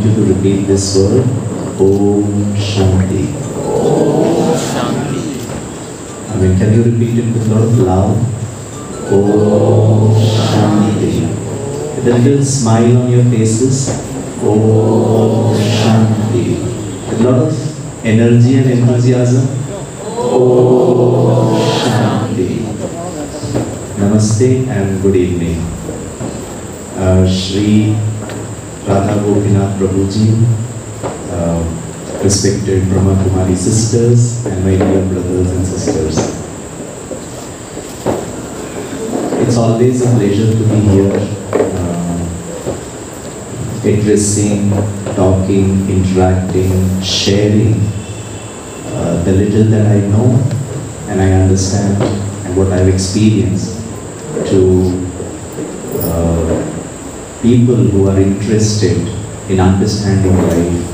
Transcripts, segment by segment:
want you to repeat this word. Om Shanti. Om Shanti. I mean, can you repeat it with a lot of love? Om Shanti. With a little smile on your faces. Om Shanti. With a lot of energy and enthusiasm. Om Shanti. Namaste and good evening. Uh, Shri Radha Gopinath Prabhuji, uh, respected Brahma Kumari sisters, and my dear brothers and sisters. It's always a pleasure to be here, uh, addressing, talking, interacting, sharing uh, the little that I know and I understand and what I've experienced to people who are interested in understanding life.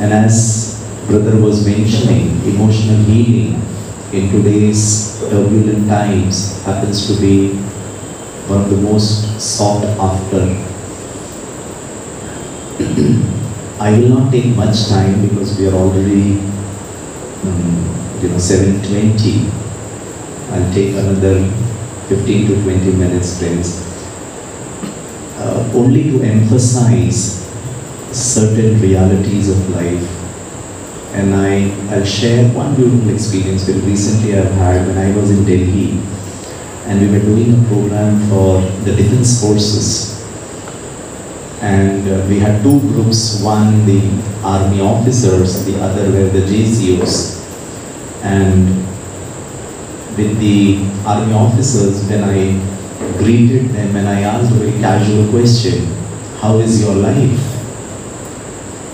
And as brother was mentioning, emotional healing in today's turbulent times happens to be one of the most sought after. I will not take much time because we are already, um, you know, 7:20. I'll take another 15 to 20 minutes, friends. Uh, only to emphasize certain realities of life. And I, I'll share one beautiful experience very recently I've had when I was in Delhi and we were doing a program for the defense forces. And uh, we had two groups, one the army officers, the other were the JCOs. And with the army officers, when I greeted them and I asked a very casual question, how is your life?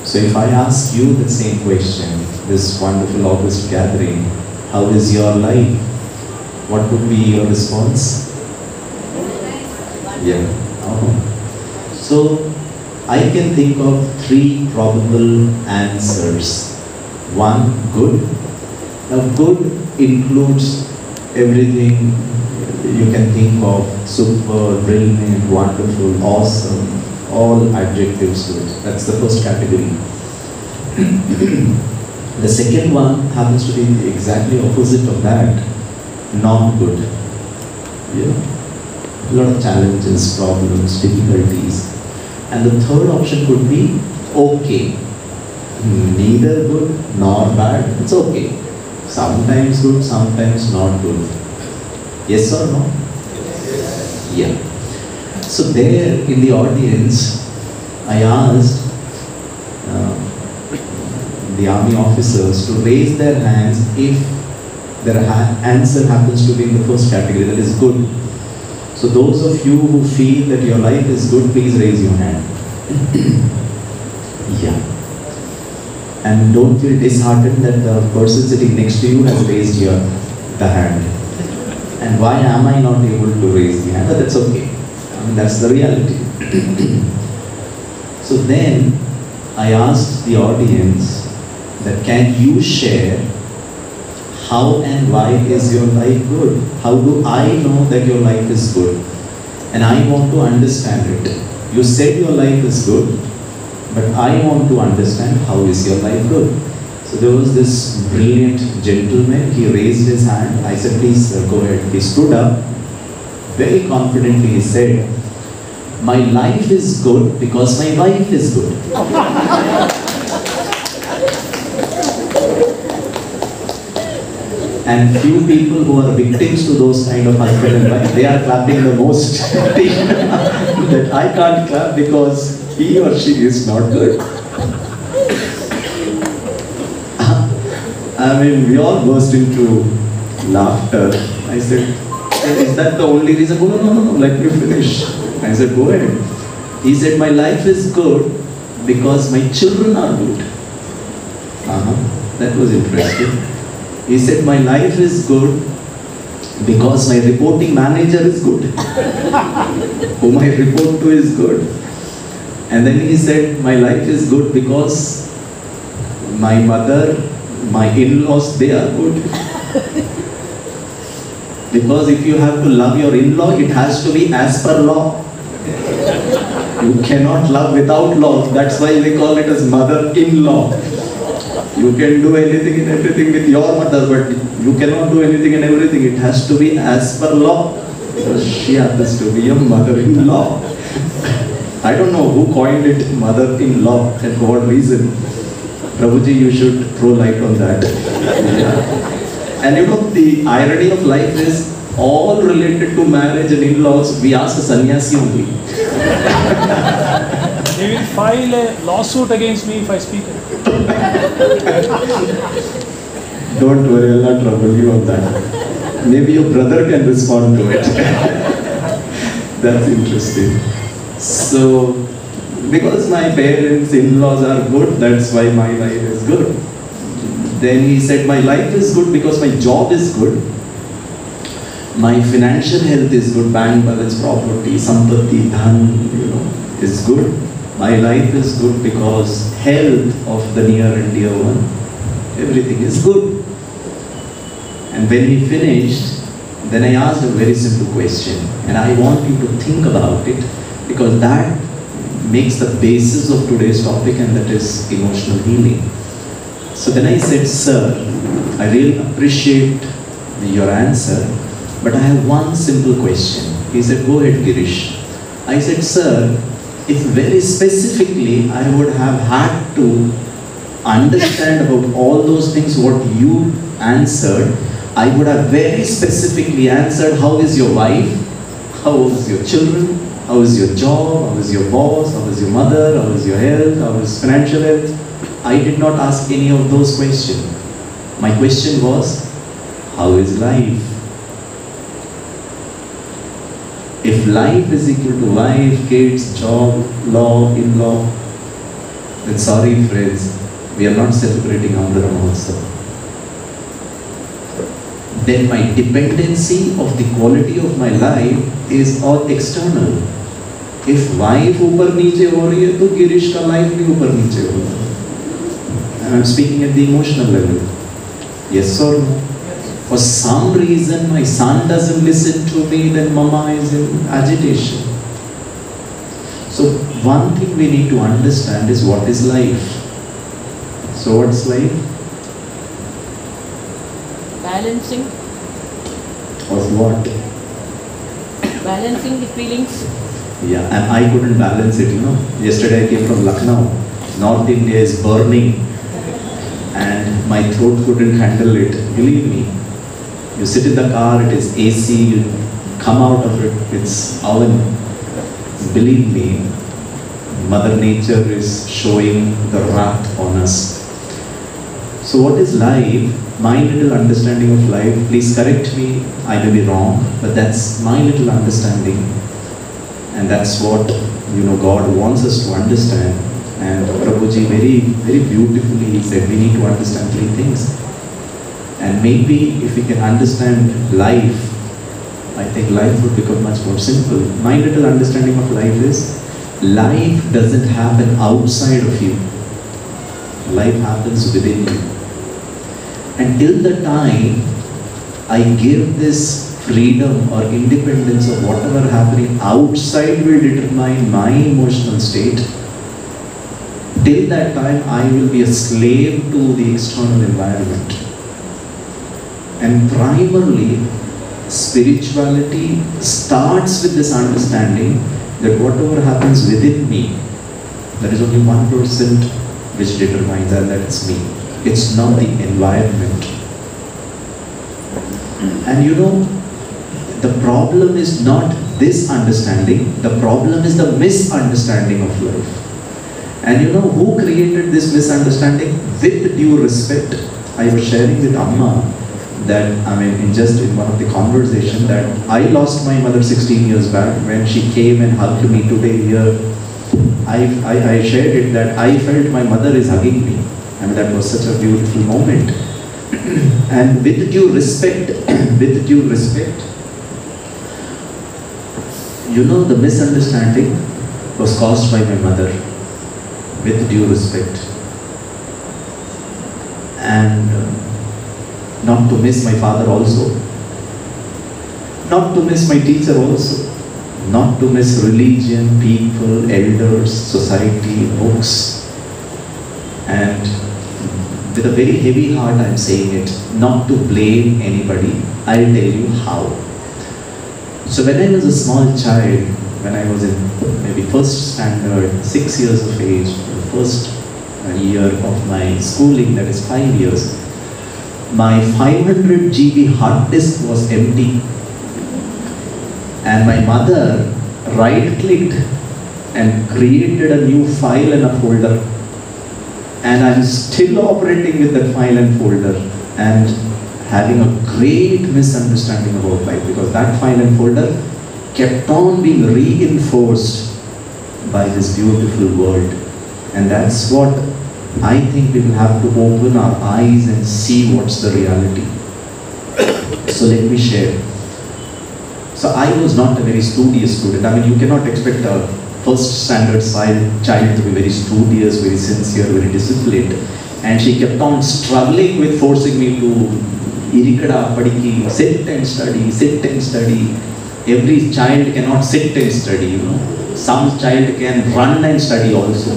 So if I ask you the same question, this wonderful August gathering, how is your life? What would be your response? Yeah. Oh. So I can think of three probable answers. One, good. Now good includes everything you can think of, super, brilliant, wonderful, awesome, all adjectives to it. That's the first category. the second one happens to be the exactly opposite of that, not good. Yeah. A lot of challenges, problems, difficulties. And the third option could be okay. Neither good nor bad, it's okay. Sometimes good, sometimes not good. Yes or no? Yeah. So there in the audience, I asked uh, the army officers to raise their hands if their ha- answer happens to be in the first category, that is good. So those of you who feel that your life is good, please raise your hand. yeah. And don't feel disheartened that the person sitting next to you has raised your the hand. And why am I not able to raise the hand? But that's okay. I mean, that's the reality. so then I asked the audience that can you share how and why is your life good? How do I know that your life is good? And I want to understand it. You said your life is good, but I want to understand how is your life good. There was this brilliant gentleman, he raised his hand. I said, please sir, go ahead. He stood up, very confidently he said, my life is good because my wife is good. and few people who are victims to those kind of husband and wife, they are clapping the most. that I can't clap because he or she is not good. I mean, we all burst into laughter. I said, is that the only reason? Oh, no, no, no, no, let me finish. I said, go ahead. He said, my life is good because my children are good. Uh-huh. That was interesting. He said, my life is good because my reporting manager is good. Whom I report to is good. And then he said, my life is good because my mother, my in-laws, they are good. because if you have to love your in-law, it has to be as per law. You cannot love without love. That's why we call it as mother-in-law. You can do anything and everything with your mother, but you cannot do anything and everything. It has to be as per law. Because she happens to be a mother-in-law. I don't know who coined it mother-in-law and for what reason. Prabhuji, you should throw light on that. Yeah. And you know, the irony of life is all related to marriage and in-laws, we ask a sannyasi only. They will file a lawsuit against me if I speak. Don't worry, I'll not trouble you on that. Maybe your brother can respond to it. That's interesting. So, because my parents, in-laws are good, that's why my life is good. Then he said, my life is good because my job is good. My financial health is good, bank balance, property, sampatti, dhan, you know, is good. My life is good because health of the near and dear one, everything is good. And when he finished, then I asked a very simple question, and I want you to think about it because that makes the basis of today's topic, and that is emotional healing. So then I said, Sir, I really appreciate your answer, but I have one simple question. He said, Go ahead, Girish. I said, Sir, if very specifically I would have had to understand about all those things what you answered, I would have very specifically answered how is your wife, how is your children, how is your job, how is your boss, how is your mother, how is your health, how is financial health. I did not ask any of those questions. My question was, how is life? If life is equal to wife, kids, job, law, in-law, then sorry friends, we are not celebrating Amrit Mahotsav. Then my dependency of the quality of my life is all external. If wife ऊपर नीचे हो रही है तो गिरीश का life भी ऊपर नीचे हो रहा है. And I'm speaking at the emotional level. Yes or no? For some reason, my son doesn't listen to me, then mama is in agitation. So, one thing we need to understand is what is life. So, what's life? balancing Of what? Balancing the feelings Yeah, and I couldn't balance it, you know. Yesterday I came from Lucknow. North India is burning, and my throat couldn't handle it. Believe me. You sit in the car, it is AC, you come out of it, it's oven. Believe me, Mother Nature is showing the wrath on us. So, what is life? My little understanding of life, please correct me, I may be wrong, but that's my little understanding. And that's what you know God wants us to understand. And Prabhuji very, very beautifully said we need to understand three things. And maybe if we can understand life, I think life would become much more simple. My little understanding of life is life doesn't happen outside of you. Life happens within you. And till the time I give this freedom or independence of whatever happening outside will determine my emotional state, till that time I will be a slave to the external environment. And primarily, spirituality starts with this understanding that whatever happens within me, there is only one percent which determines, and that is me. It's not the environment. And you know, the problem is not this understanding, the problem is the misunderstanding of life. And you know who created this misunderstanding? With due respect, I was sharing with Amma that, I mean, in just in one of the conversation that I lost my mother 16 years back when she came and hugged me today here. I, I, I shared it that I felt my mother is hugging me. Mean, that was such a beautiful moment. and with due respect, with due respect, you know, the misunderstanding was caused by my mother, with due respect. And uh, not to miss my father also, not to miss my teacher also. not to miss religion, people, elders, society, books, and with a very heavy heart I'm saying it, not to blame anybody. I'll tell you how. So when I was a small child, when I was in maybe first standard, six years of age, the first uh, year of my schooling, that is five years, my 500 GB hard disk was empty. And my mother right clicked and created a new file and a folder. And I'm still operating with that file and folder and having a great misunderstanding about life because that file and folder kept on being reinforced by this beautiful world. And that's what I think we will have to open our eyes and see what's the reality. So let me share. So I was not a very studious student. I mean, you cannot expect a first standard child to be very studious, very sincere, very disciplined. And she kept on struggling with forcing me to irikada, padiki, sit and study, sit and study. Every child cannot sit and study, you know. Some child can run and study also.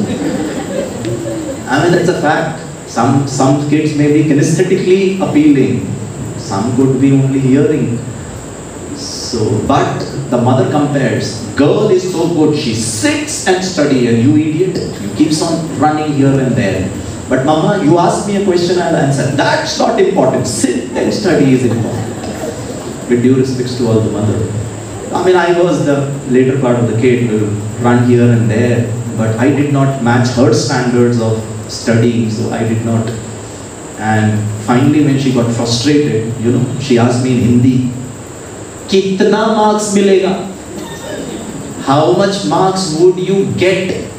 I mean, that's a fact. Some, some kids may be kinesthetically appealing. Some could be only hearing. So, but the mother compares, girl is so good, she sits and study and you idiot, you keeps on running here and there. But mama, you ask me a question, I'll answer. That's not important. Sit and study is important. With due respects to all the mother. I mean, I was the later part of the kid will run here and there, but I did not match her standards of studying, so I did not. And finally, when she got frustrated, you know, she asked me in Hindi, "Kitna marks milega? How much marks would you get?"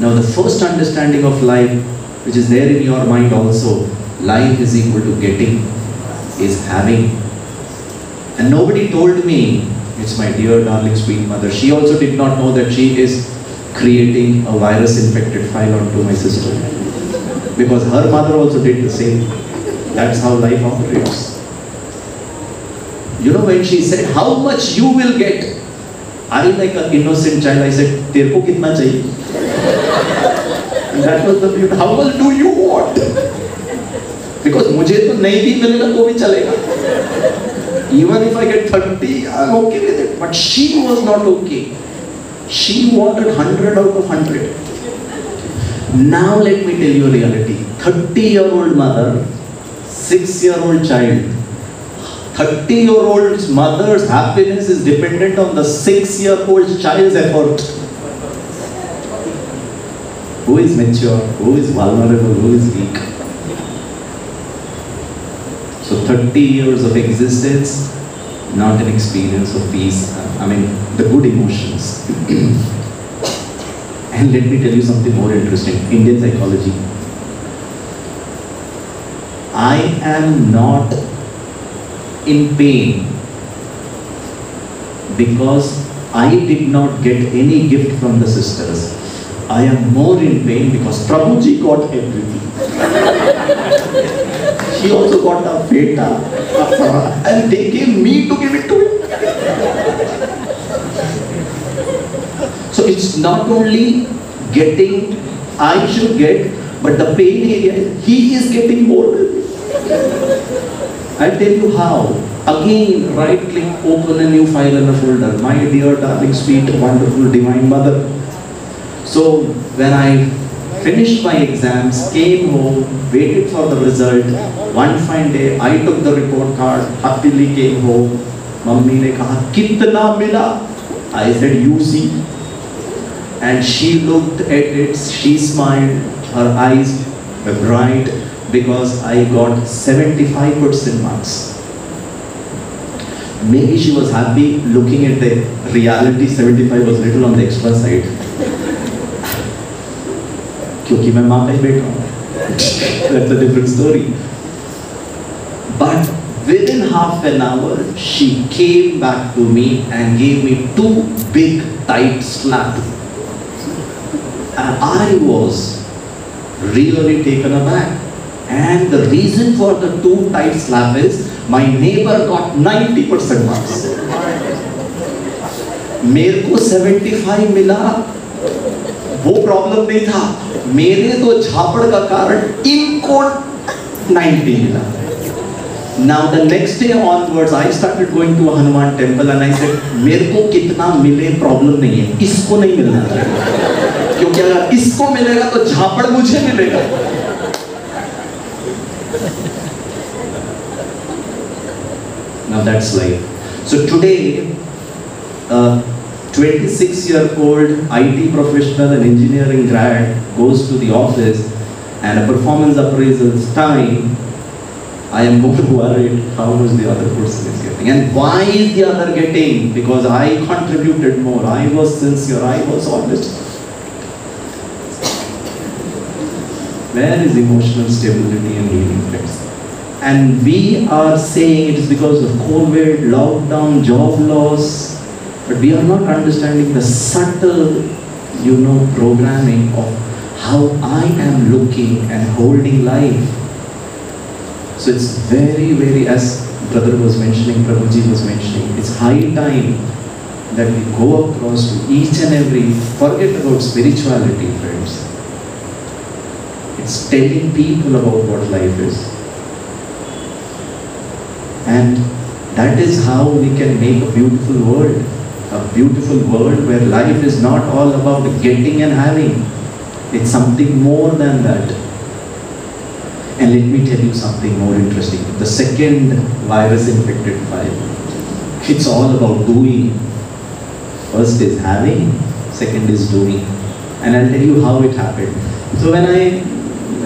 Now, the first understanding of life, which is there in your mind also, life is equal to getting, is having. And nobody told me, it's my dear darling sweet mother. She also did not know that she is creating a virus infected file onto my system. Because her mother also did the same. That's how life operates. You know, when she said, How much you will get? I, like an innocent child, I said, Tere ko kitna chahiye? And that was the beauty. How much do you want? Because मुझे तो नहीं भी मिलेगा तो भी चलेगा. Even if I get 30, I'm okay with it. But she was not okay. She wanted 100 out of 100. Now let me tell you reality. 30 year old mother, 6 year old child. 30 year old mother's happiness is dependent on the 6 year old child's effort. Who is mature? Who is vulnerable? Who is weak? So 30 years of existence, not an experience of peace. I mean, the good emotions. and let me tell you something more interesting Indian psychology. I am not in pain because I did not get any gift from the sisters. I am more in pain because Prabhuji got everything. he also got a feta, and they gave me to give it to him. So it's not only getting, I should get, but the pain area, he is getting more. I'll tell you how. Again, right click, open a new file in a folder. My dear, darling, sweet, wonderful, divine mother. So when I finished my exams, came home, waited for the result. One fine day, I took the report card, happily came home. Mummy ne kaha, kitna mila? I said, you see. And she looked at it, she smiled, her eyes were bright because I got 75% marks. Maybe she was happy looking at the reality, 75 was little on the extra side. क्योंकि मैं माँ का ही बेटा हूँ that's a different story but within half an hour she came back to me and gave me two big tight slaps and I was really taken aback And the reason for the two tight slap is my neighbor got 90% marks मेरे को 75 मिला वो problem नहीं था मेरे तो झापड़ का कारण इनको 90 मिला Now the next day onwards, I started going to Hanuman temple and I said, मेरे को कितना मिले प्रॉब्लम नहीं है इसको नहीं मिलना चाहिए क्योंकि अगर इसको मिलेगा तो झापड़ मुझे मिलेगा Now that's life. So today, a 26 year old IT professional and engineering grad goes to the office and a performance appraisal's time I am more worried how much the other person is getting. And why is the other getting? Because I contributed more, I was sincere, I was honest. Where is emotional stability and healing friends? And we are saying it is because of COVID, lockdown, job loss, but we are not understanding the subtle, you know, programming of how I am looking and holding life. So it's very, very, as brother was mentioning, Prabhuji was mentioning, it's high time that we go across to each and every, forget about spirituality, friends. It's telling people about what life is. And that is how we can make a beautiful world. A beautiful world where life is not all about getting and having. It's something more than that. And let me tell you something more interesting. The second virus infected file, it's all about doing. First is having, second is doing. And I'll tell you how it happened. So when I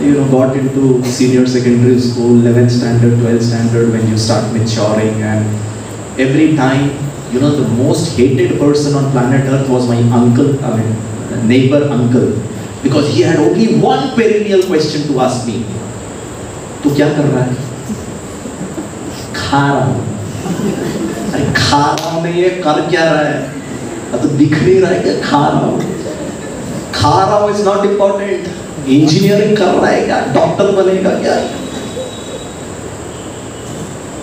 you know got into senior secondary school, 11th standard, 12th standard, when you start maturing and every time, you know, the most hated person on planet Earth was my uncle, I mean, neighbor uncle. Because he had only one perennial question to ask me. तू क्या कर रहा है खा रहा हूँ अरे खा रहा हूँ नहीं है कर क्या रहा है तो दिख नहीं रहा है कि खा रहा हूँ खा रहा हूँ इज़ नॉट इंपॉर्टेंट इंजीनियरिंग कर रहा है क्या? डॉक्टर बनेगा क्या?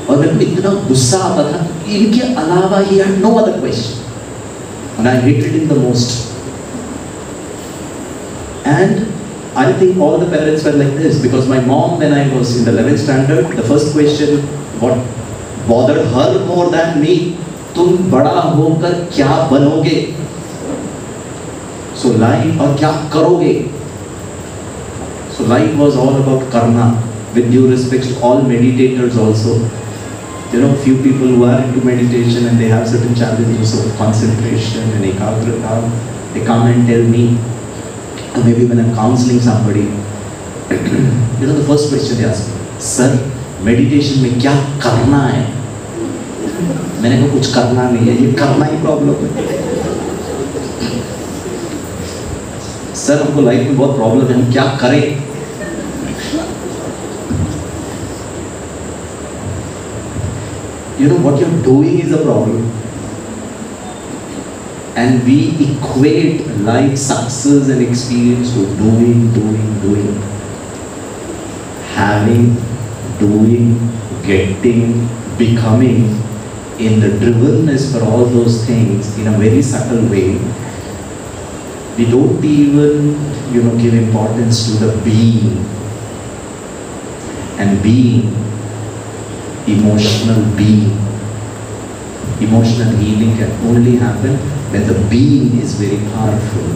और मेरे को इतना गुस्सा आता था इनके अलावा ही हर no other question I hate it in the most and I think all the parents were like this because my mom when I was in the 11th standard the first question what bothered her more than me तुम बड़ा होकर क्या बनोगे? सो so, life और क्या करोगे? So life was all about karma with due respect to all meditators also. You know, few people who are into meditation and they have certain challenges of concentration and ekagrata, they come and tell me, or maybe when I'm counseling somebody, you know, the first question they ask Sir, meditation में क्या करना है मैंने कहा कुछ करना नहीं है ये करना ही प्रॉब्लम है सर हमको लाइफ में बहुत प्रॉब्लम है हम क्या करें you know what you're doing is a problem. And we equate life success and experience to doing doing doing. Having doing getting becoming in the drivenness for all those things in a very subtle way. We don't even you know give importance to the being. And being emotional being. Emotional healing can only happen when the being is very powerful.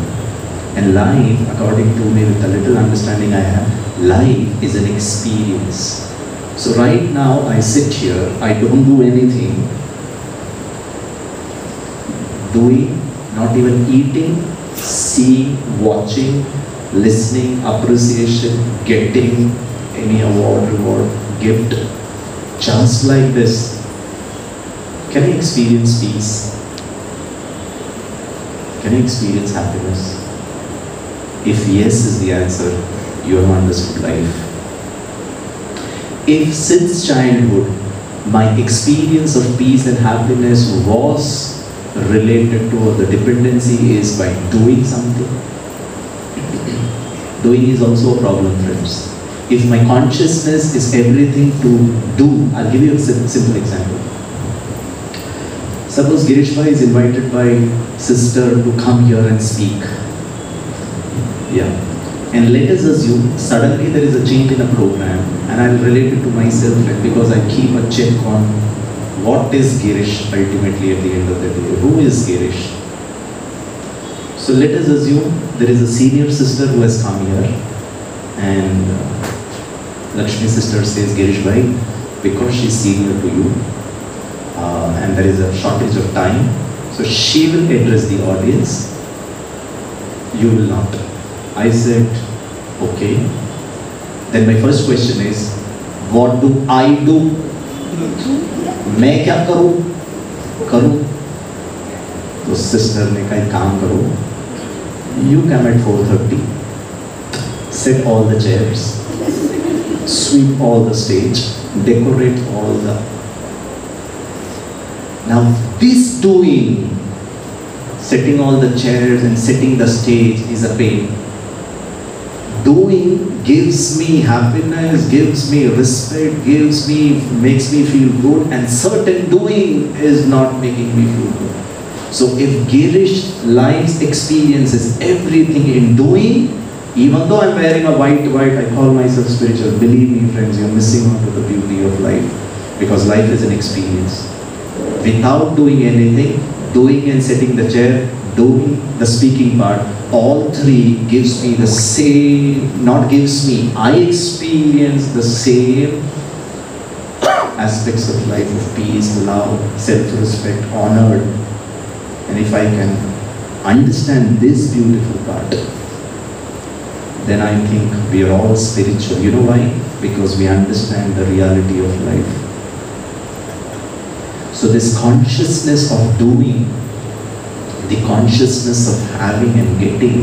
And life, according to me, with the little understanding I have, life is an experience. So right now I sit here, I don't do anything. Doing, not even eating, seeing, watching, listening, appreciation, getting any award, reward, gift, just like this. Can you experience peace? Can you experience happiness? If yes is the answer, you have understood life. If since childhood my experience of peace and happiness was related to the dependency is by doing something, doing is also a problem, friends. If my consciousness is everything to do, I'll give you a simple example. Suppose Girish is invited by sister to come here and speak. Yeah. And let us assume suddenly there is a change in a program and I'll relate it to myself because I keep a check on what is Girish ultimately at the end of the day. Who is Girish? So let us assume there is a senior sister who has come here and uh, Lakshmi sister says Girish Bhai, because she's senior to you uh, and there is a shortage of time, so she will address the audience, you will not. I said, okay. Then my first question is, what do I do? मैं क्या करूं करूं तो sister ने कहा "एक काम करो you come eight 4:30 set all the chairs sweep all the stage decorate all the now this doing setting all the chairs and setting the stage is a pain doing gives me happiness, gives me respect, gives me, makes me feel good, and certain doing is not making me feel good. So if Girish life's experience is everything in doing, even though I'm wearing a white white, I call myself spiritual. Believe me, friends, you're missing out on the beauty of life because life is an experience. Without doing anything, doing and setting the chair, doing the speaking part, all three gives me the same, not gives me, I experience the same aspects of life of peace, love, self-respect, honor. And if I can understand this beautiful part, then I think we are all spiritual. You know why? Because we understand the reality of life. So this consciousness of doing the consciousness of having and getting,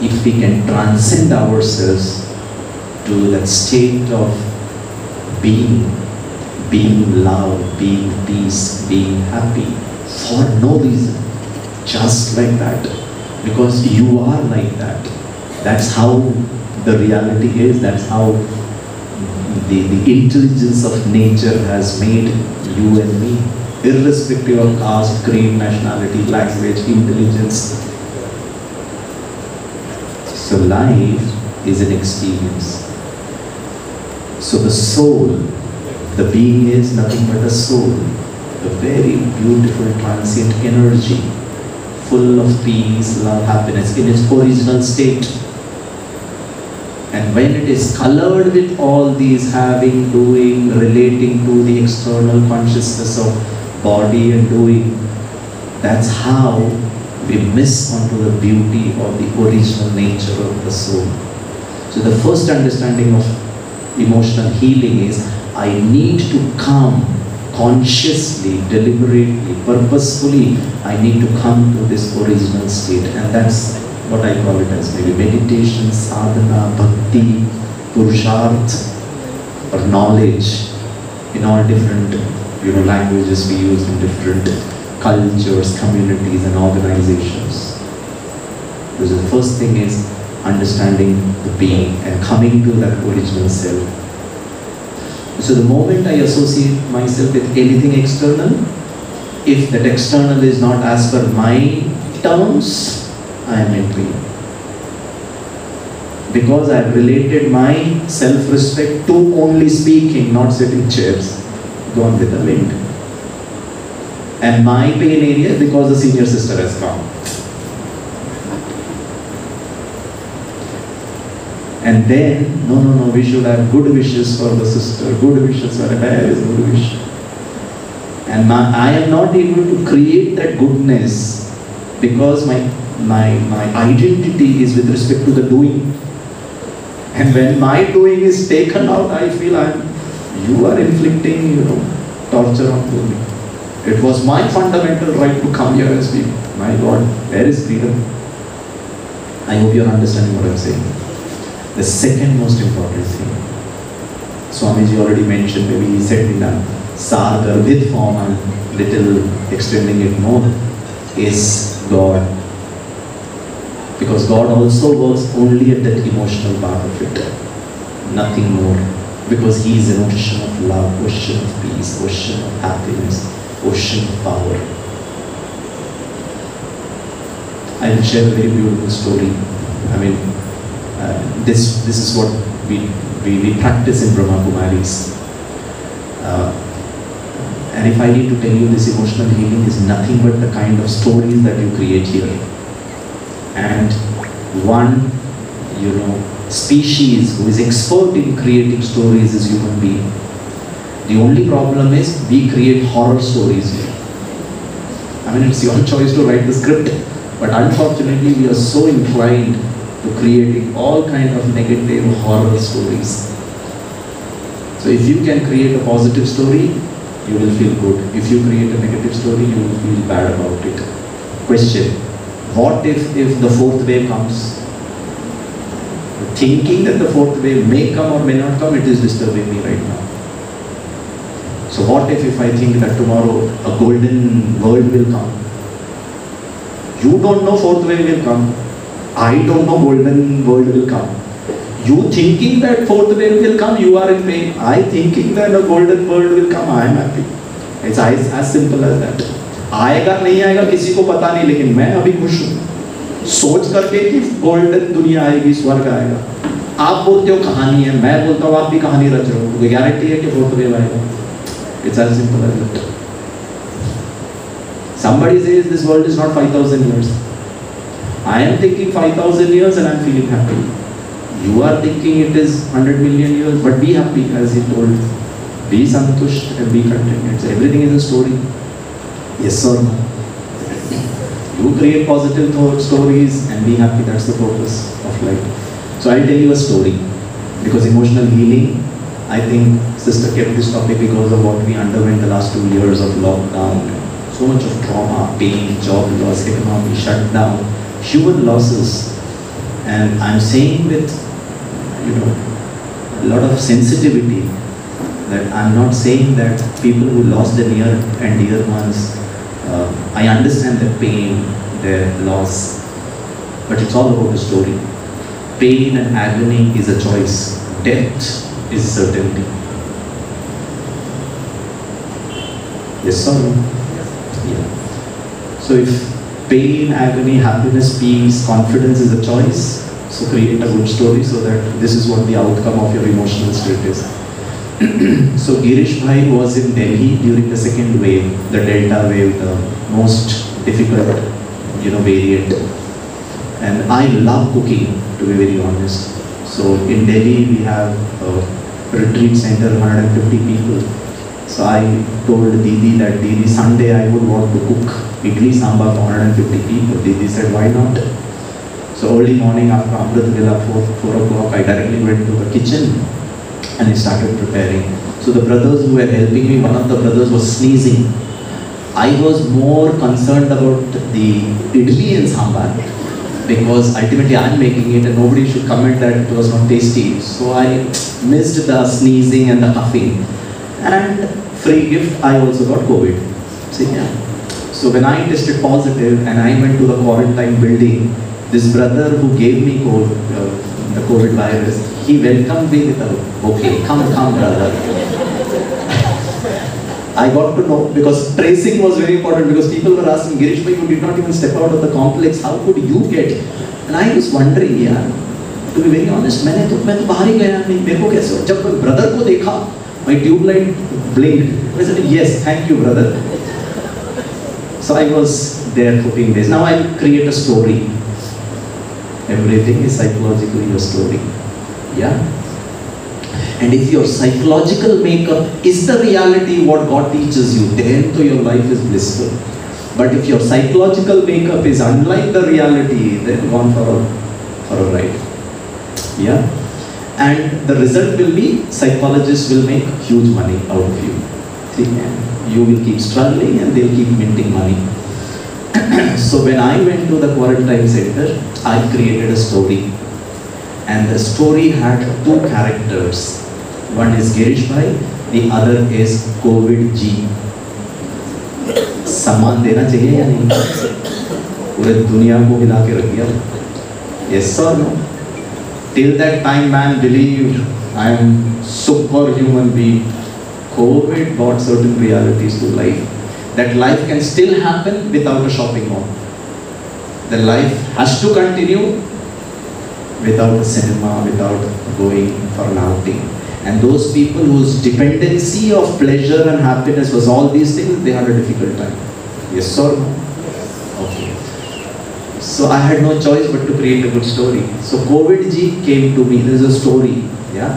if we can transcend ourselves to that state of being, being love, being peace, being happy, for no reason, just like that, because you are like that. That's how the reality is, that's how the, the intelligence of nature has made you and me irrespective of caste, creed, nationality, language, intelligence. So life is an experience. So the soul, the being is nothing but a soul, a very beautiful transient energy, full of peace, love, happiness in its original state. And when it is colored with all these having, doing, relating to the external consciousness of body and doing, that's how we miss onto the beauty of the original nature of the soul. So the first understanding of emotional healing is I need to come consciously, deliberately, purposefully, I need to come to this original state. And that's what I call it as maybe meditation, sadhana, bhakti, purusharth, or knowledge in all different you know, languages we use in different cultures, communities, and organizations. Because the first thing is understanding the being and coming to that original self. So the moment I associate myself with anything external, if that external is not as per my terms, I am pain. Because I have related my self-respect to only speaking, not sitting chairs gone with the wind. And my pain area because the senior sister has come. And then, no, no, no, we should have good wishes for the sister, good wishes for a very good wish. And my, I am not able to create that goodness because my, my, my identity is with respect to the doing. And when my doing is taken out, I feel I'm you are inflicting, you know, torture onto me. It was my fundamental right to come here and speak. My God, where is freedom? I hope you are understanding what I'm saying. The second most important thing, Swamiji already mentioned, maybe he said in a Sargarbhit form, I'm little extending it more, is God. Because God also works only at that emotional part of it, nothing more because he is an ocean of love, ocean of peace, ocean of happiness. ocean of power. I'll share a very beautiful story. I mean, uh, this this is what we, we, we practice in Brahma Kumaris. Uh, and if I need to tell you this emotional healing is nothing but the kind of stories that you create here. And one, you know, species who is expert in creating stories is human being. The only problem is we create horror stories here. I mean, it's your choice to write the script, but unfortunately, we are so inclined to creating all kind of negative horror stories. So if you can create a positive story, you will feel good. If you create a negative story, you will feel bad about it. Question: What if if the fourth wave comes? Thinking that the fourth wave may come or may not come, it is disturbing me right now. So what if if I think that tomorrow a golden world will come? You don't know fourth wave will come. I don't know golden world will come. You thinking that fourth wave will come, you are in pain. I thinking that a golden world will come, I am happy. It's as, as simple as that. आएगा नहीं आएगा किसी को पता नहीं लेकिन मैं अभी खुश हूँ सोच करके कि गोल्डन दुनिया आएगी स्वर्ग आएगा आप बोलते हो कहानी है मैं बोलता हूँ आप भी कहानी रच रहे हो गारंटी है कि फोर्थ वेव आएगा It's as simple as that. Somebody says this world is not 5000 years. I am thinking 5000 years and I am feeling happy. You are thinking it is 100 million years, but be happy as he told. Be santusht and be content. It's, everything is a story. Yes no? You create positive thought stories and be happy. That's the purpose of life. So I'll tell you a story. Because emotional healing I think sister kept this topic because of what we underwent the last two years of lockdown. So much of trauma, pain, job loss, economy shutdown, human losses. And I'm saying with, you know, a lot of sensitivity that I'm not saying that people who lost their near and dear ones, uh, I understand the pain, the loss, but it's all about the story. Pain and agony is a choice. Death is certainty. Yes no? Yeah. So if pain, agony, happiness, peace, confidence is a choice, so create a good story so that this is what the outcome of your emotional state is. so Girish Bhai was in Delhi during the second wave, the Delta wave, the most difficult, you know, variant. And I love cooking, to be very honest. So in Delhi we have a retreat center, 150 people. So I told Didi that Didi Sunday I would want to cook idli sambar for 150 people. Didi said why not? So early morning after Amrit Vela, 4, 4 o'clock, I directly went to the kitchen and I started preparing. So the brothers who were helping me, one of the brothers was sneezing. I was more concerned about the idli and sambar because ultimately I'm making it and nobody should comment that it was not tasty. So I missed the sneezing and the coughing. And free gift, I also got COVID. See, yeah. So when I tested positive and I went to the quarantine building, this brother who gave me COVID, uh, COVID virus, he welcomed me with a okay, come, come, brother. I got to know because tracing was very important because people were asking, Girish, you did not even step out of the complex, how could you get? And I was wondering, yeah, to be very honest, मैंने तो मैं तो बाहर ही गया नहीं मेरे को कैसे हो जब ब्रदर को देखा blinked I said yes thank you brother so I was there 14 days now I create a story everything is psychologically your story yeah and if your psychological makeup is the reality what God teaches you, then to your life is blissful. But if your psychological makeup is unlike the reality, then gone for a, for a ride. Yeah? And the result will be psychologists will make huge money out of you. You will keep struggling and they'll keep minting money. so when I went to the quarantine center, I created a story. And the story had two characters. One is Girish Bhai, the other is COVID G. सम्मान देना चाहिए या नहीं पूरे दुनिया को हिला के रख दिया yes or no till that time man believed I am superhuman being COVID brought certain realities to life that life can still happen without a shopping mall. The life has to continue without a cinema, without going for an outing. And those people whose dependency of pleasure and happiness was all these things, they had a difficult time. Yes or no? Okay. So I had no choice but to create a good story. So COVID ji came to me. There's a story, yeah.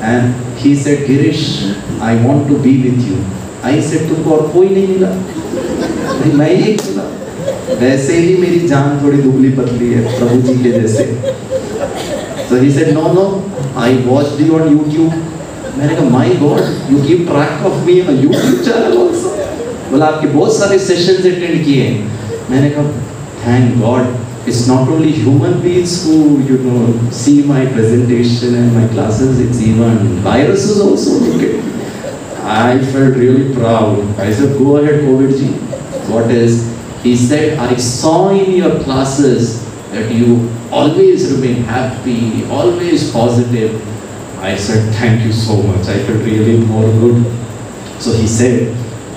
And he said, Girish, I want to be with you. I said, तुमको और कोई नहीं मिला नहीं मैं ही मिला वैसे ही मेरी जान थोड़ी दुबली पतली है प्रभु जी के जैसे So he said, no, no, I watched you on YouTube. मैंने कहा, my God, you keep track of me on YouTube channel also. बोला आपके बहुत सारे सेशंस अटेंड किए हैं मैंने कहा thank God it's not only human beings who you know see my presentation and my classes it's even viruses also look at I felt really proud. I said go ahead COVID ji what is? He said I saw in your classes that you always remain happy always positive. I said thank you so much. I felt really more good. So he said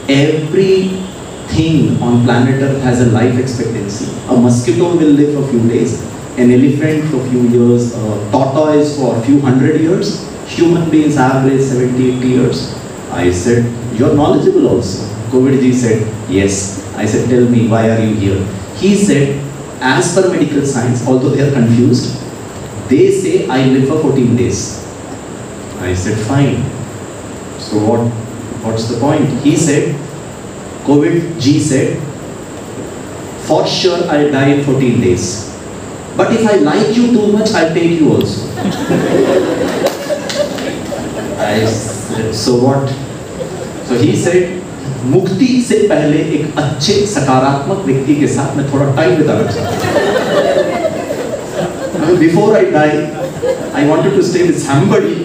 every thing on planet Earth has a life expectancy. A mosquito will live for a few days, an elephant for a few years, a tortoise for a few hundred years, human beings average 70, 80 years. I said, you're knowledgeable also. COVID ji said, yes. I said, tell me, why are you here? He said, as per medical science, although they are confused, they say I live for 14 days. I said, fine. So what, what's the point? He said, COVID ji said, for sure I'll die in 14 days. But if I like you too much, I'll take you also. I so what? So he said, मुक्ति से पहले एक अच्छे सकारात्मक व्यक्ति के साथ मैं थोड़ा टाइम बिताना चाहता हूँ before I die I wanted to stay with somebody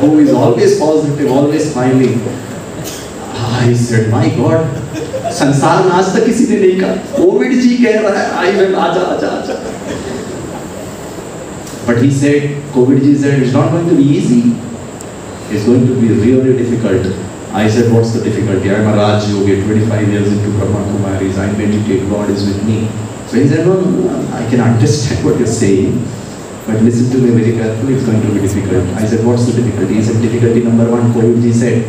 who is always positive, always smiling. I said, my God, संसार में आज तक किसी ने नहीं कहा कोविड जी कह रहा है आई वेल आजा आजा आजा But he said, COVID ji said, it's not going to be easy. It's going to be really difficult. I said, what's the difficulty? I'm a Raj Yogi, 25 years into Brahma Kumaris. I meditate, God is with me. So he said, no, I can understand what you're saying. But listen to me very carefully, it's going to be difficult. I said, what's the difficulty? He said, difficulty number one, COVID ji said,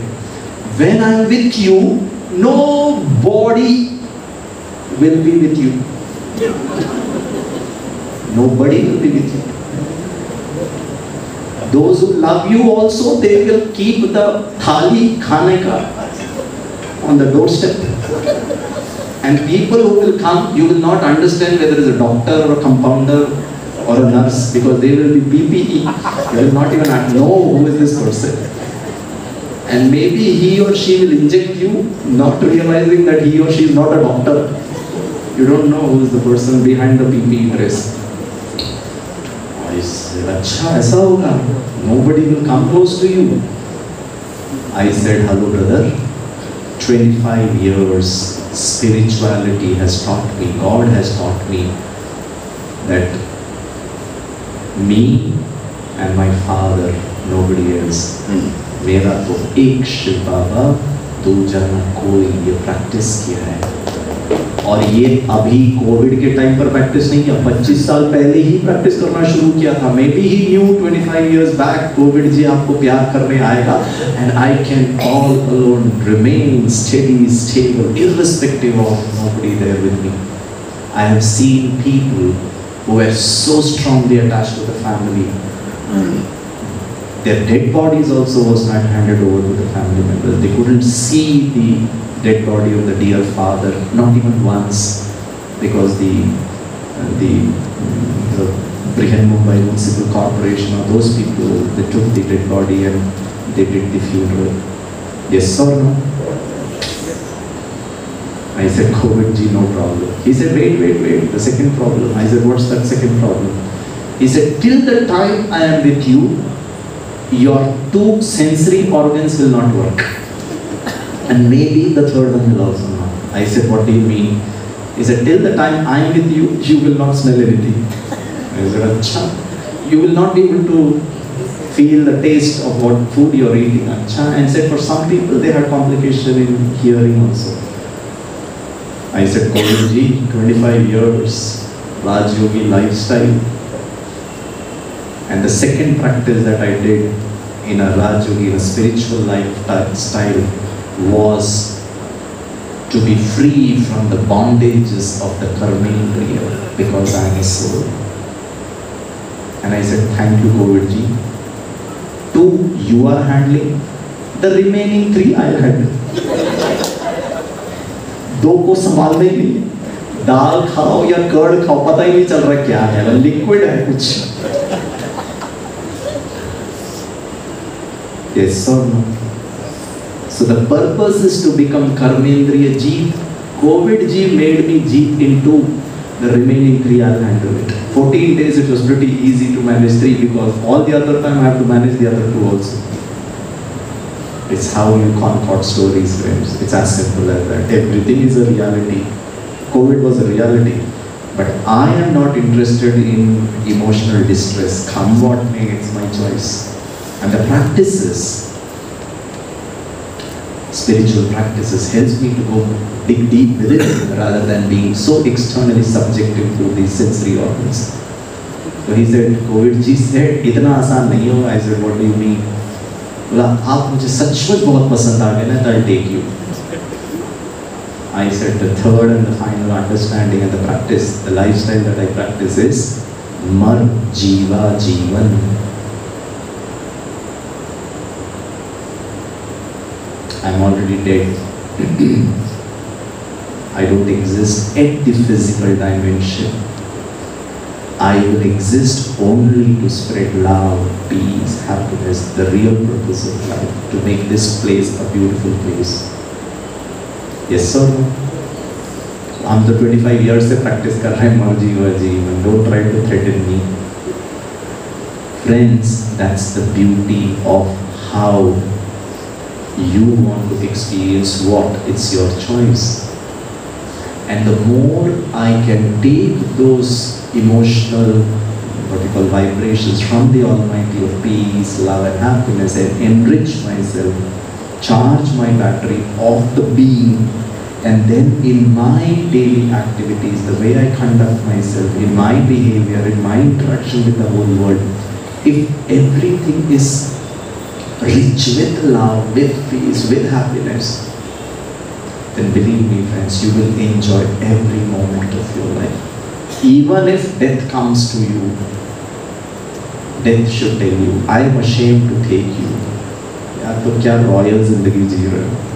when I'm with you, nobody will be with you. Nobody will be with you. Those who love you also, they will keep the thali khane ka on the doorstep. And people who will come, you will not understand whether it's a doctor or a compounder or a nurse because they will be PPE. You will not even know who is this person. And maybe he or she will inject you, not realizing that he or she is not a doctor. You don't know who is the person behind the PPE dress. अच्छा ऐसा होगा nobody will come close to you I said hello brother 25 years spirituality has taught me God has taught me that me and my father nobody else मेरा तो एक शिव बाबा दो जन कोई ये प्रैक्टिस किया है। और ये अभी कोविड के टाइम पर प्रैक्टिस नहीं किया 25 साल पहले ही प्रैक्टिस करना शुरू किया था। Maybe he knew 25 years back Covid जी आपको प्यार करने आएगा। And I can all alone remain steady stable irrespective of nobody there with me. I have seen people who were so strongly attached to the family. Their dead bodies also was not handed over to the family members they couldn't see the dead body of the dear father, not even once, because the the, the Brihan Mumbai Municipal Corporation or those people they took the dead body and they did the funeral. Yes or no? I said, COVID ji, no problem. He said, wait, wait, wait, the second problem. I said, what's that second problem? He said, till the time I am with you, your two sensory organs will not work and maybe the third one will also not. I said, what do you mean? He said, till the time I am with you, you will not smell anything. I said, Acha. You will not be able to feel the taste of what food you are eating. Acha. And said, for some people, they had complication in hearing also. I said, Kovinji, 25 years, Raj Yogi lifestyle. And the second practice that I did in a Raj Yogi, in a spiritual lifestyle, was to be free from the bondages of the karmendriya because I am a soul. And I said, thank you, Kovidji. Two, you are handling. The remaining three, I'll handle. दो को संभालने ही नहीं दाल खाओ या curd खाओ पता ही नहीं चल रहा क्या है लिक्विड है कुछ yes or no so the purpose is to become karmendriya jeet covid ji made me jeep into the remaining three i'll handle it 14 days it was pretty easy to manage three because all the other time i have to manage the other two also it's how you concord stories, friends. It's as simple as that. Everything is a reality. COVID was a reality. But I am not interested in emotional distress. Come what may, it's my choice. And the practices, spiritual practices, helps me to go dig deep within rather than being so externally subjective to these sensory organs. So he said, COVID ji said, इतना आसान नहीं होगा. I said, what do you mean? बोला आप मुझे सचमुच बहुत पसंद आ गए ना तो I take you I said the third and the final understanding and the practice, the lifestyle that I practice is Mar Jiva Jivan. I'm already dead. I don't exist at the physical dimension. I will exist only to spread love, peace, happiness, the real purpose of life, to make this place a beautiful place. Yes sir? हम तो 25 years से practice कर रहे हैं मर्जी वर्जी don't try to threaten me. Friends, that's the beauty of how you want to experience what, it's your choice. And the more I can take those emotional, call vibrations from the Almighty of peace, love and happiness and enrich myself, charge my battery of the being and then in my daily activities, the way I conduct myself, in my behavior, in my interaction with the whole world, if everything is rich with love, with peace, with happiness, then believe me friends, you will enjoy every moment of your life. Even if death comes to you, death should tell you, I am ashamed to take you. यार तो क्या royal जिंदगी जी रहे हो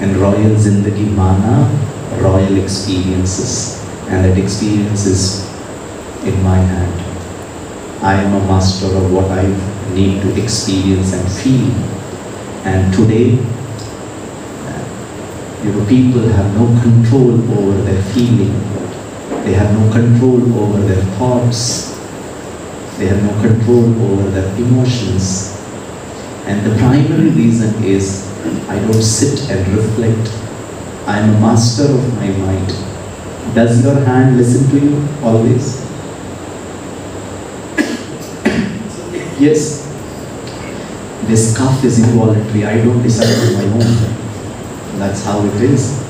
and royal zindagi mana royal experiences and that experience is in my hand i am a master of what i need to experience and feel and today uh, you know people have no control over their feeling they have no control over their thoughts they have no control over their emotions and the primary reason is I don't sit and reflect. I am a master of my mind. Does your hand listen to you always? Yes. This cough is involuntary. I don't decide on my own. That's how it is.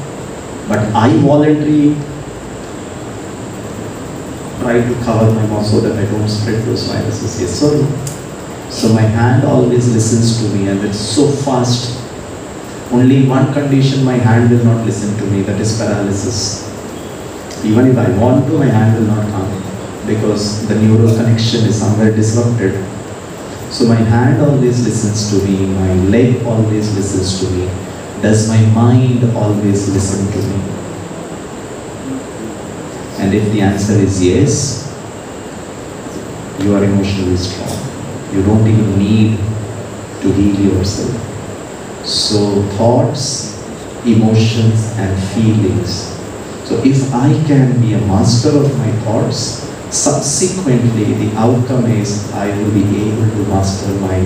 But I voluntarily try to cover my mouth so that I don't spread those viruses. Yes, sorry. So my hand always listens to me and it's so fast only one condition my hand will not listen to me, that is paralysis. Even if I want to, my hand will not come because the neural connection is somewhere disrupted. So my hand always listens to me, my leg always listens to me. Does my mind always listen to me? And if the answer is yes, you are emotionally strong. You don't even need to heal yourself. So thoughts, emotions and feelings. So if I can be a master of my thoughts, subsequently the outcome is I will be able to master my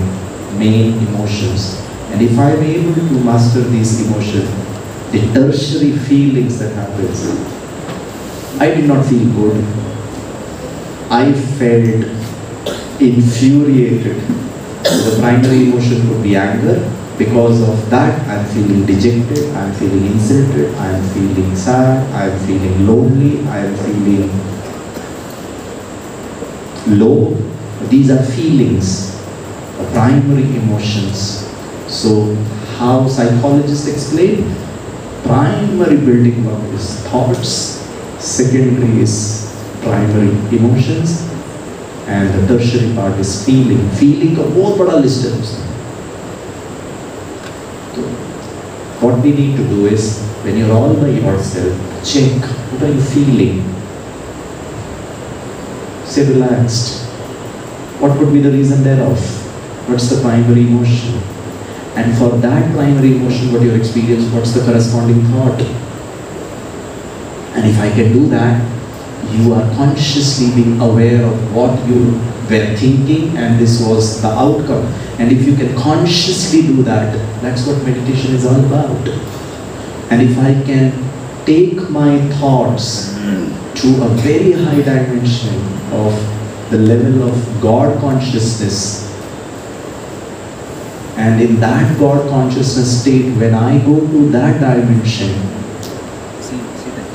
main emotions. And if I am able to master these emotions, the tertiary feelings that happens, I did not feel good. I felt infuriated. So the primary emotion would be anger, Because of that, I'm feeling dejected, I'm feeling insulted, I'm feeling sad, I'm feeling lonely, I'm feeling low. These are feelings, primary emotions. So, how psychologists explain? Primary building block is thoughts, secondary is primary emotions, and the tertiary part is feeling. Feeling का बहुत बड़ा list है दोस्तों. So, what we need to do is when you're all by yourself, check what are you feeling. Relaxed. What could be the reason thereof? What's the primary emotion? And for that primary emotion, what you experience, what's the corresponding thought? And if I can do that, you are consciously being aware of what you were thinking and this was the outcome. And if you can consciously do that, that's what meditation is all about. And if I can take my thoughts mm. To a very high dimension of the level of God consciousness, and in that God consciousness state, when I go to that dimension,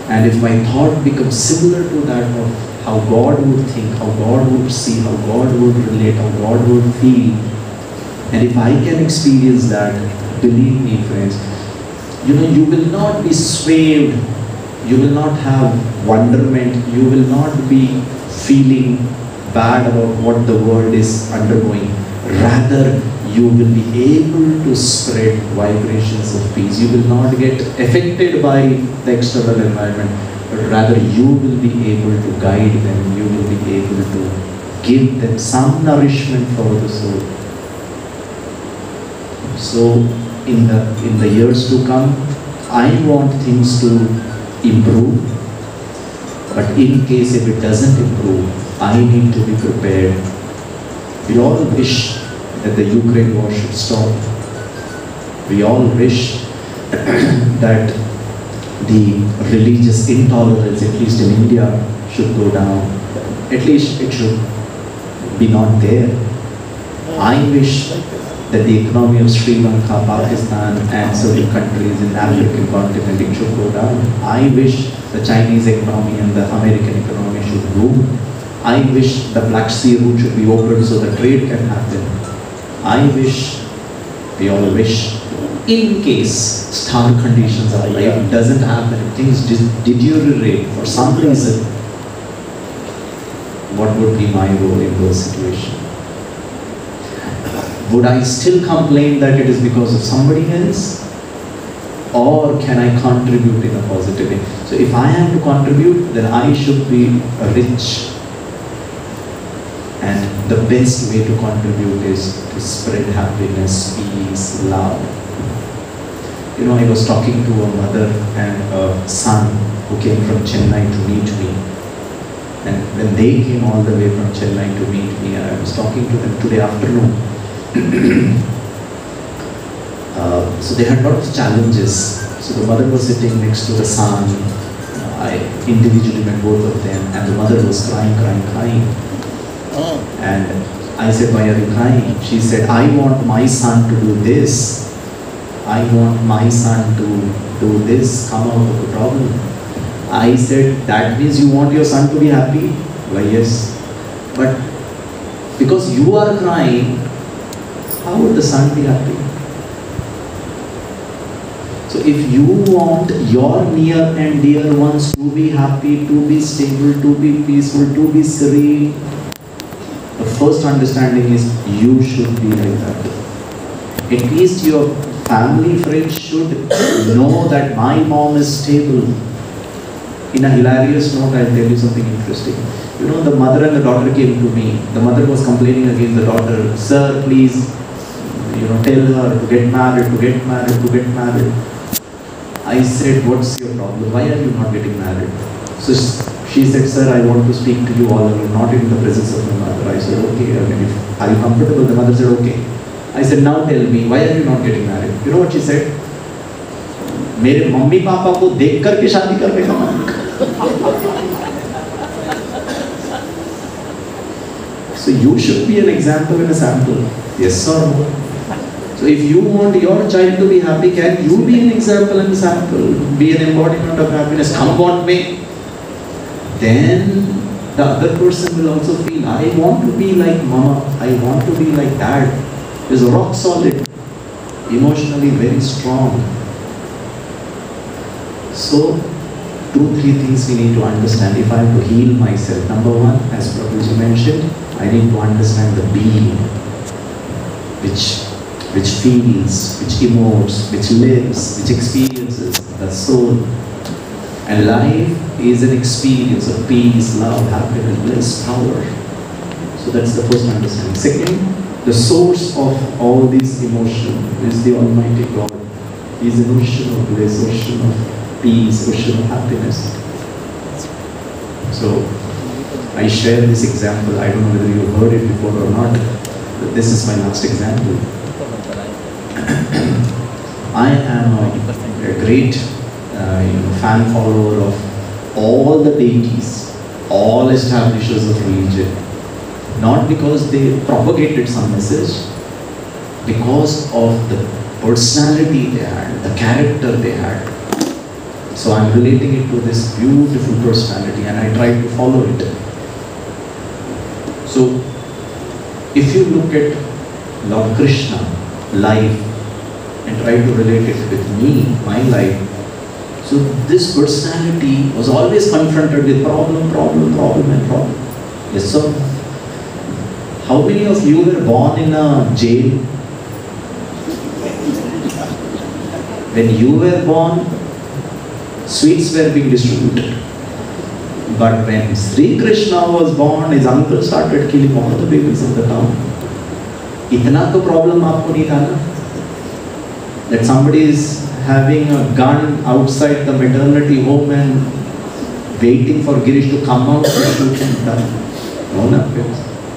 and if my thought becomes similar to that of how God would think, how God would see, how God would relate, how God would feel, and if I can experience that, believe me, friends, you know, you will not be swayed, you will not have wonderment, you will not be feeling bad about what the world is undergoing. Rather, you will be able to spread vibrations of peace. You will not get affected by the external environment, but rather you will be able to guide them, you will be able to give them some nourishment for the soul. So in the in the years to come, I want things to improve. But in case if it doesn't improve, I need to be prepared. We all wish that the Ukraine war should stop. We all wish that the religious intolerance, at least in India, should go down. At least it should be not there. I wish that the economy of Sri Lanka, Pakistan, and certain countries in the African continent it should go down. I wish the Chinese economy and the American economy should boom. I wish the Black Sea route should be opened so the trade can happen. I wish, we all wish, in case star conditions of life doesn't happen, things deteriorate for some reason, what would be my role in those situations? Would I still complain that it is because of somebody else? Or can I contribute in a positive way? So if I am to contribute, then I should be rich. And the best way to contribute is to spread happiness, peace, love. You know, I was talking to a mother and a son who came from Chennai to meet me. And when they came all the way from Chennai to meet me, I was talking to them today afternoon. Uh, so they had a lot of challenges. So the mother was sitting next to the son. Uh, I individually met both of them, and the mother was crying, crying, crying. Oh. And I said, Why are you crying? She said, I want my son to do this. I want my son to do this, come out of the problem. I said, That means you want your son to be happy? Why, yes. But because you are crying, how would the son be happy? So if you want your near and dear ones to be happy, to be stable, to be peaceful, to be serene, the first understanding is you should be like that. At least your family friends should know that my mom is stable. In a hilarious note, I'll tell you something interesting. You know, the mother and the daughter came to me. The mother was complaining against the daughter, Sir, please, you know, tell her to get married, to get married, to get married. I said, What's your problem? Why are you not getting married? So she said, Sir, I want to speak to you all alone, not in the presence of my mother. I said, Okay, I mean, if, are you comfortable? The mother said, Okay. I said, Now tell me, why are you not getting married? You know what she said? मेरे mummy papa को देख करके शादी करने का मन So you should be an example and a sample. Yes or no? So if you want your child to be happy, can you be an example and sample, be an embodiment of happiness, come what may? Then the other person will also feel, I want to be like mama, I want to be like dad. Is rock solid, emotionally very strong. So two, three things we need to understand if I have to heal myself. Number one, as Prabhuji mentioned, I need to understand the being which which feels, which emotes, which lives, which experiences, the soul. And life is an experience of peace, love, happiness, bliss, power. So that's the first understanding. Second, the source of all these emotion is the Almighty God. He is an ocean of bliss, ocean of peace, ocean of happiness. So I share this example. I don't know whether you heard it before or not. But this is my last example. I am a, a great uh, you know, fan follower of all the deities, all establishers of religion. Not because they propagated some message, because of the personality they had, the character they had. So I'm relating it to this beautiful personality and I try to follow it. So if you look at Lord Krishna life and try to relate it with me, my life, so this personality was always confronted with problem, problem, problem and problem. Yes sir? How many of you were born in a jail? When you were born, sweets were being distributed. But when Sri Krishna was born, his uncle started killing all the babies in the town. इतना तो problem आपको नहीं था ना that somebody is having a gun outside the maternity home and waiting for Girish to come out to shoot him down. No, no,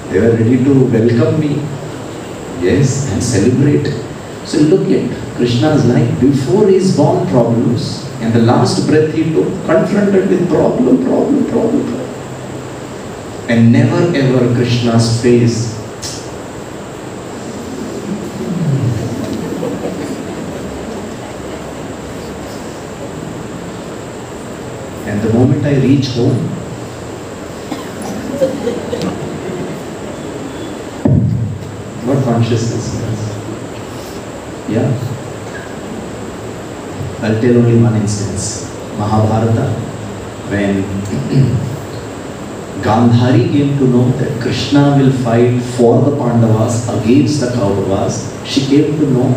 they were ready to welcome me. Yes, and celebrate. So look at Krishna's life before his born problems and the last breath he took, confronted with problem, problem, problem, problem. And never ever Krishna's face I reach home, what consciousness is? Yeah. I'll tell only one instance. Mahabharata, when Gandhari came to know that Krishna will fight for the Pandavas against the Kauravas, she came to know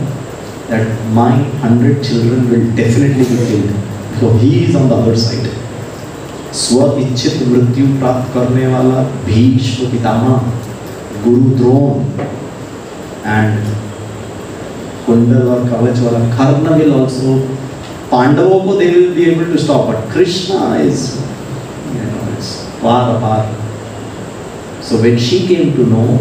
that my hundred children will definitely be killed. So he is on the other side. स्व इच्छित मृत्यु प्राप्त करने वाला भीष्म पितामह गुरु Drona and कुंडल और कवच वाला कर्ण will also पांडवों को able to stop but Krishna is you know it's far apart so when she came to know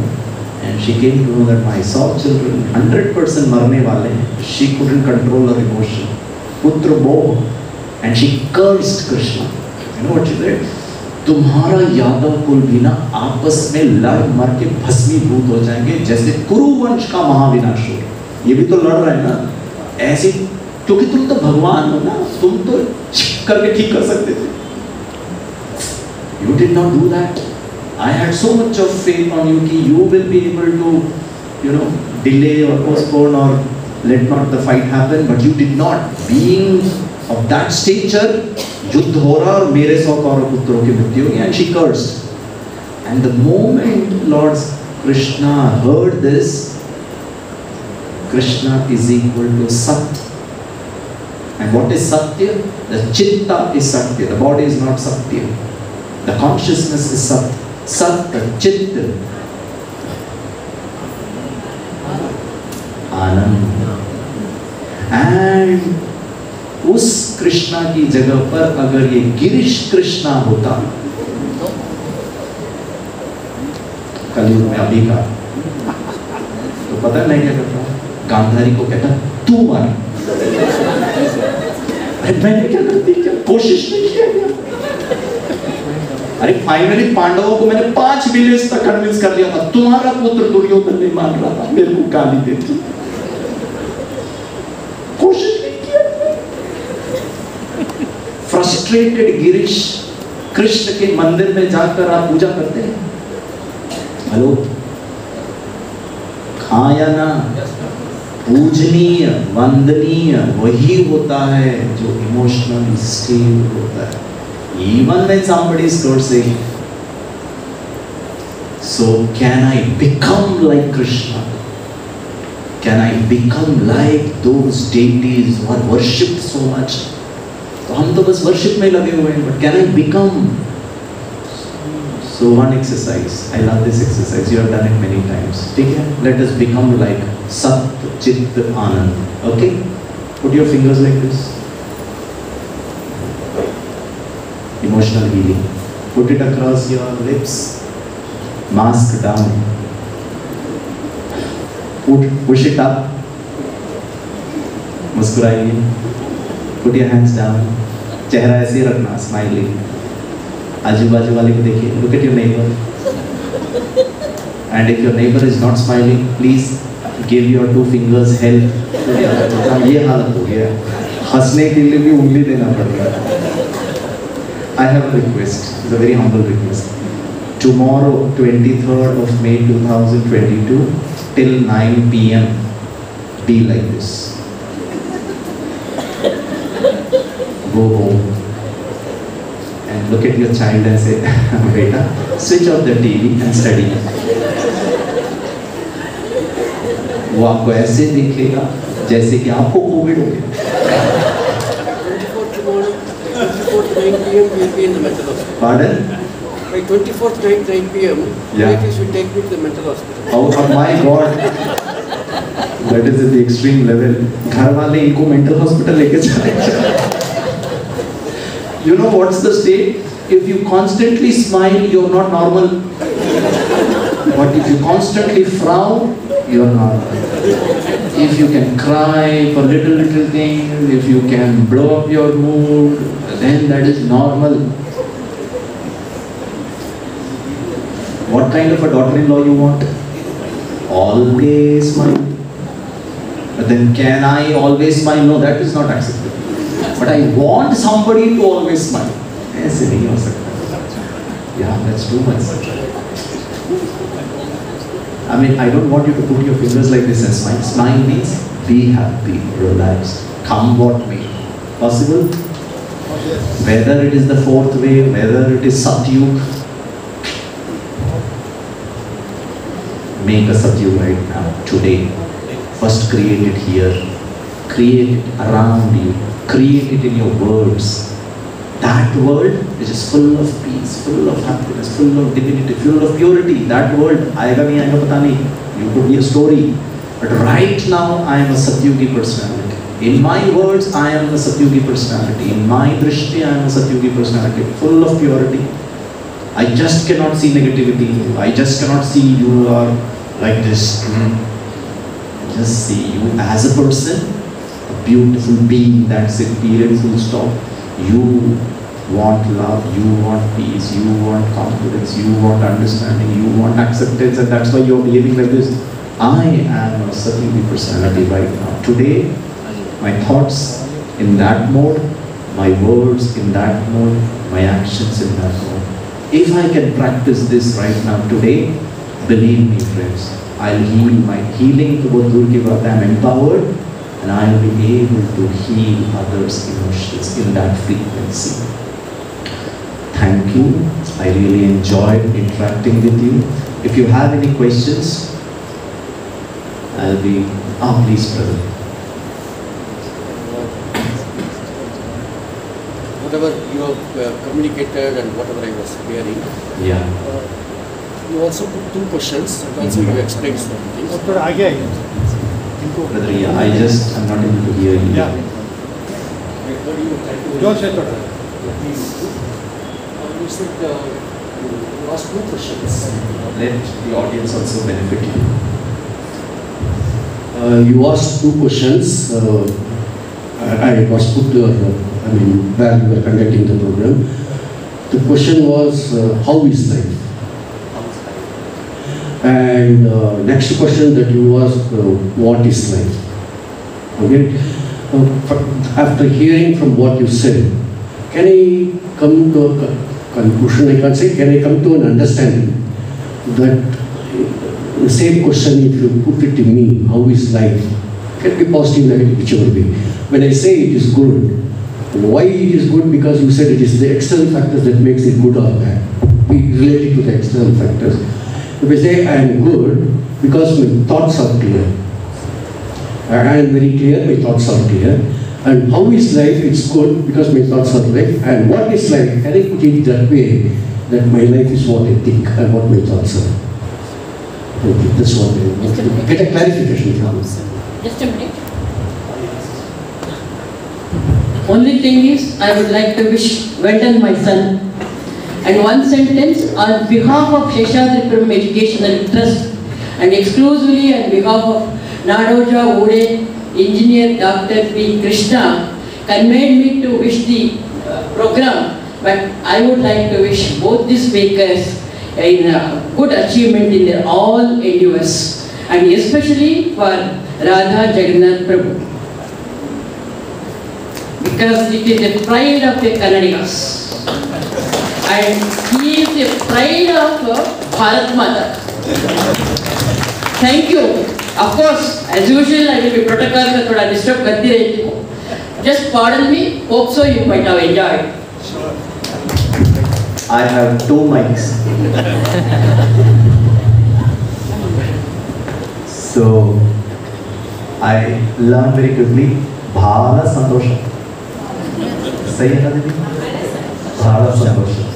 and she came to know that my soft children 100% मरने वाले हैं she couldn't control her emotion पुत्र मोह and she cursed Krishna तुम्हारा यादव कुल भी ना आपस में लड़ मर के भस्मीभूत हो जाएँगे, जैसे कुरुवंश का महाविनाश हो। ये भी तो लड़ रहे हैं ना। ऐसे, क्योंकि तुम तो भगवान हो ना, तुम तो करके ठीक कर सकते थे। You did not do that I had so much of faith on you कि you will be able to you know delay और पोस्टपोन और let not the fight happen but you did not being of that stature युद्ध हो रहा और मेरे सौ कौरव पुत्रों की मृत्यु होगी and she cursed. And the moment Lord Krishna heard this, Krishna is equal to Sat. And what is Satya? The Chitta is Satya. The body is not Satya. The consciousness is Sat. Sat, the Chitta. Anand. And उस कृष्णा की जगह पर अगर ये गिरीश कृष्णा होता। कलयुग में अभी का। तो पता नहीं क्या करता गांधारी को कहता तू मार। मैंने क्या करती क्या कोशिश नहीं किया अरे फाइनली पांडवों को मैंने पाँच विलेज तक कन्विंस कर लिया था। तुम्हारा पुत्र दुर्योधन नहीं मान रहा था, मेरे को गाली देती फ्रस्ट्रेटेड गिरीश कृष्ण के मंदिर में जाकर आप पूजा करते हैं हेलो खाया ना पूजनीय वंदनीय वही होता है जो इमोशनल स्टेबल होता है even when somebody is cursing so can i become like krishna can i become like those deities who are worshipped so much तो हम तो बस वर्शिप में लगे हुए हैं but can I become So one exercise, I love this exercise, you have done it many times. Take care. Let us become like Sat Chit Anand. Okay? Put your fingers like this. Emotional healing. Put it across your lips. Mask down. Put, push it up. मुस्कुराइए put your hands down चेहरा ऐसे ही रखना smiling आजू बाजू वाले को देखिए look at your neighbour and if your neighbor is not smiling please give your two fingers help ये हालत हो गया हंसने के लिए भी उंगली देना पड़ रहा I have request is a very humble request tomorrow 23rd of May 2022 till 9 p.m. be like this Go home and look at your child and say, Beta, switch off the TV and study. वो आपको ऐसे दिखेगा जैसे कि आपको Covid हो गया 24th 9 p.m. we will be in the mental hospital. Pardon? By 24th night 9 p.m. Yeah. relatives will take me to the mental hospital. Oh, oh my God. That is at the extreme level. घर वाले इनको mental hospital लेके जाएंगे. You know what's the state? If you constantly smile, you're not normal. But if you constantly frown, you're normal. If you can cry for little little things, if you can blow up your mood, then that is normal. What kind of a daughter-in-law you want? Always smile. But then can I always smile? No, that is not acceptable. But I want somebody to always smile. ऐसे नहीं हो सकता. Yeah, that's too much. I mean, I don't want you to put your fingers like this and smile. Smile means be happy, relaxed, come what may. Possible? Whether it is the fourth way, whether it is Satyug, make a Satyug right now, today. first created here, create it around you, create it in your words. That world which is full of peace, full of happiness, full of divinity, full of purity, that world, aega nahi aega pata nahi, you could be a story. But right now I am a Satyugi personality. In my words, I am a Satyugi personality. In my drishti, I am a Satyugi personality, full of purity. I just cannot see negativity in you. I just cannot see you are like this. Mm. Just see you as a person, a beautiful being. That's it. Period. Full stop. You want love. You want peace. You want confidence. You want understanding. You want acceptance, and that's why you're behaving like this. I am a Satyugi personality right now. Today, my thoughts in that mode, my words in that mode, my actions in that mode. If I can practice this right now today, believe me friends, I'll heal my healing to both dur ki baat hai, I'm empowered and I'll be able to heal others' emotions in that frequency. Thank you. I really enjoyed interacting with you. If you have any questions, I'll be, ah, please, brother. Whatever you have uh, communicated and whatever I was hearing, Yeah uh, you also put two questions and also you explained some things. Doctor आगे आइए इनको Brother, yeah, I just, I'm not able to hear you. Yeah. I heard you try to- जोर से थोड़ा Uh, You said uh, you asked two questions. Let the audience also benefit you. Uh, you asked two questions. Uh, I, I was put, uh, I mean, where you were conducting the program. The question was, uh, how is life? And uh, next question that you asked, uh, what is life? Okay. Uh, after hearing from what you said, can I come to a conclusion? I can't say, can I come to an understanding that the same question, if you put it to me, how is life? Can be positive, negative, whichever way. When I say it is good, why it is good? Because you said it is the external factors that makes it good or bad. We relate it to the external factors. If I say I am good because my thoughts are clear. I am very clear, my thoughts are clear. And how is life? It's good because my thoughts are right. And what is life? Can I put it that way? That my life is what I think and what my thoughts are. Okay, that's what I want get a clarification from. Just a minute. Only thing is, I would like to wish well done my son. And one sentence on behalf of Sheshadri Puram Educational Trust and exclusively on behalf of Nadoja Ude Engineer Dr. P. Krishna conveyed me to wish the uh, program, but I would like to wish both these speakers a good achievement in their all endeavors and especially for Radha Jagannath Prabhu because it is the pride of the Kannadigas And he is the pride of uh, Bharat Mata. Thank you. Of course, as usual, I will be protocol का थोड़ा disturb करती रहती हूँ. Just pardon me. Hope so you might have enjoyed. I have two mics. so I learned very quickly. Bhala Santosha. सही है ना दीदी? Bhala Santosha.